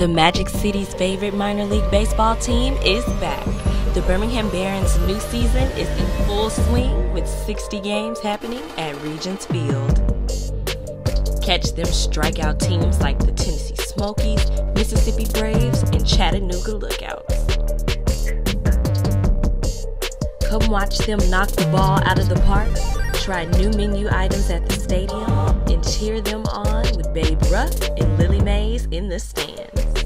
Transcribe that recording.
The Magic City's favorite minor league baseball team is back. The Birmingham Barons' new season is in full swing with 60 games happening at Regions Field. Catch them strikeout teams like the Tennessee Smokies, Mississippi Braves, and Chattanooga Lookouts. Come watch them knock the ball out of the park, try new menu items at the stadium, and cheer them Ruth and Willie Mays in the stands.